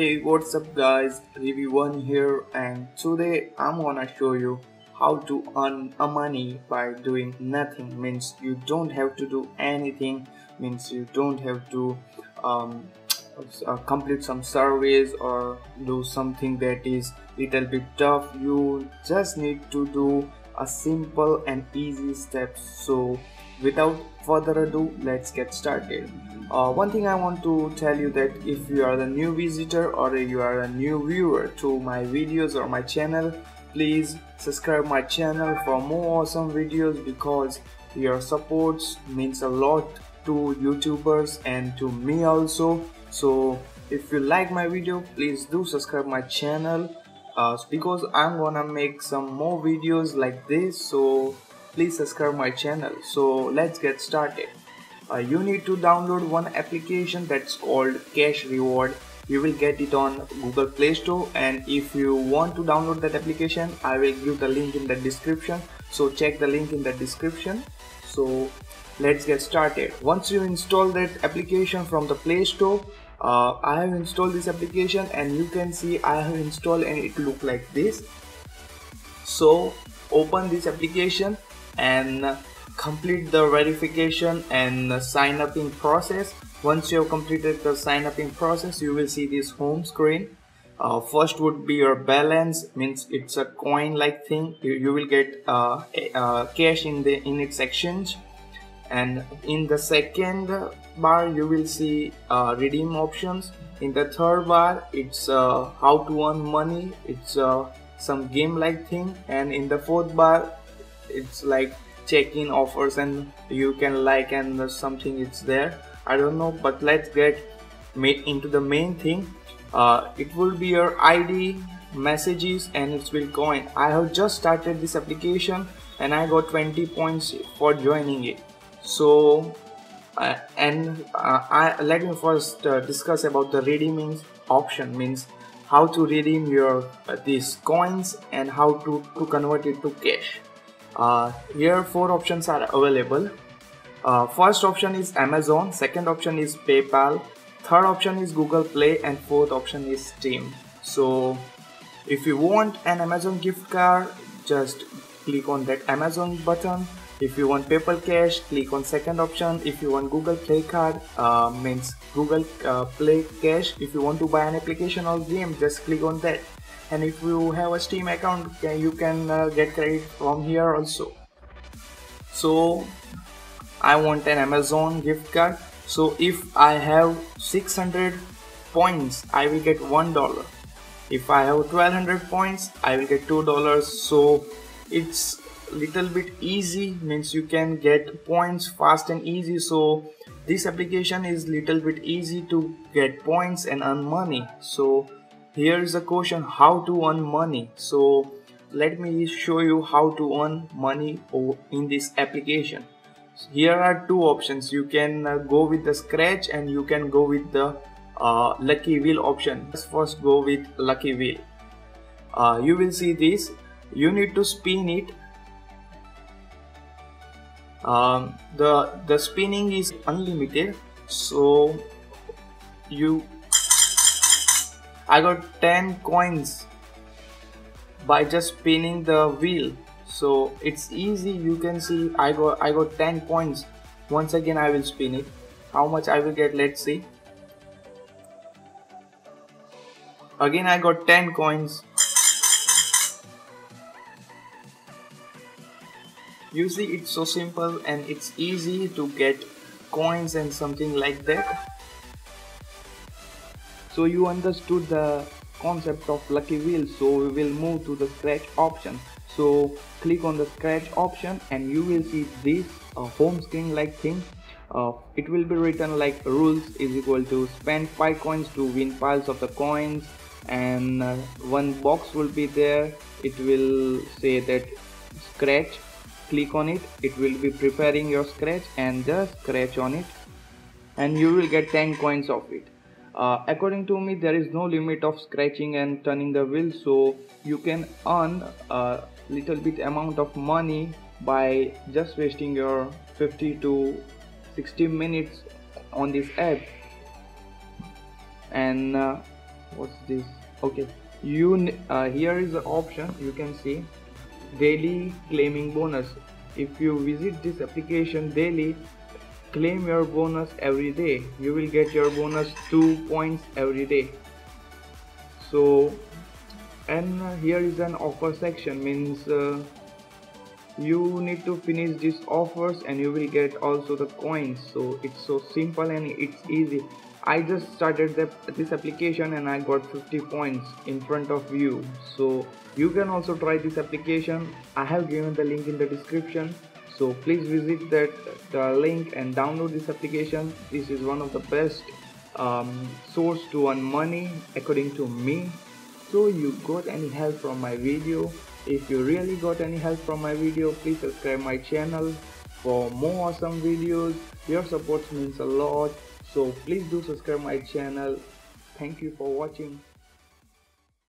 Hey what's up guys? Review1 here and today I'm gonna show you how to earn a money by doing nothing. Means you don't have to do anything. Means you don't have to um, uh, complete some surveys or do something that is little bit tough. You just need to do a simple and easy step so without further ado let's get started. Uh, one thing I want to tell you that if you are the new visitor or you are a new viewer to my videos or my channel please subscribe my channel for more awesome videos because your supports means a lot to youtubers and to me also. So if you like my video please do subscribe my channel uh, because I'm gonna make some more videos like this. So please subscribe my channel. So let's get started. Uh, you need to download one application that's called cash reward. You will get it on google play store. And if you want to download that application i will give the link in the description. So check the link in the description. So let's get started. Once you install that application from the play store uh, i have installed this application and you can see i have installed and it look like this. So open this application and complete the verification and sign up in process. Once you have completed the sign up in process you will see this home screen. Uh, first would be your balance means it's a coin like thing. You, you will get uh, uh, cash in the in its exchange. And in the second bar you will see uh, redeem options. In the third bar it's uh, how to earn money. It's uh, some game like thing. And in the fourth bar it's like check-in offers and you can like and something it's there. I don't know but let's get into the main thing. Uh, it will be your ID messages and it will coin I have just started this application and I got 20 points for joining it. So uh, and uh, I, let me first uh, discuss about the redeeming option means how to redeem your uh, these coins and how to, to convert it to cash uh, here four options are available. Uh, first option is amazon second option is paypal third option is google play and fourth option is steam. So if you want an amazon gift card just click on that amazon button. If you want paypal cash click on second option. If you want google play card uh, means google uh, play cash. If you want to buy an application or game just click on that and if you have a steam account you can uh, get credit from here also. So i want an amazon gift card. So if i have 600 points i will get one dollar. If i have 1200 points i will get two dollars. So it's little bit easy means you can get points fast and easy. So this application is little bit easy to get points and earn money. So here is a question how to earn money. So let me show you how to earn money in this application. Here are two options. You can uh, go with the scratch and you can go with the uh, lucky wheel option. Let's first go with lucky wheel. Uh, you will see this. You need to spin it. Um, the the spinning is unlimited. So you I got 10 coins by just spinning the wheel. So it's easy. You can see I got I got 10 coins. Once again I will spin it. How much I will get? Let's see. Again I got 10 coins. See it's so simple and it's easy to get coins and something like that so you understood the concept of lucky wheel. So we will move to the scratch option. So click on the scratch option and you will see this uh, home screen like thing. Uh, it will be written like rules is equal to spend 5 coins to win piles of the coins. And uh, one box will be there. It will say that scratch. Click on it. It will be preparing your scratch and just scratch on it. And you will get 10 coins of it uh, according to me there is no limit of scratching and turning the wheel so you can earn a little bit amount of money by just wasting your 50 to 60 minutes on this app. And uh, what's this? Okay. You uh, here is the option. You can see daily claiming bonus. If you visit this application daily claim your bonus every day. You will get your bonus two points every day. So and here is an offer section means uh, you need to finish these offers and you will get also the coins. So it's so simple and it's easy. I just started the, this application and I got 50 points in front of you. So you can also try this application. I have given the link in the description so please visit that the link and download this application. This is one of the best um, source to earn money according to me. So you got any help from my video? If you really got any help from my video please subscribe my channel for more awesome videos. Your support means a lot. So please do subscribe my channel. Thank you for watching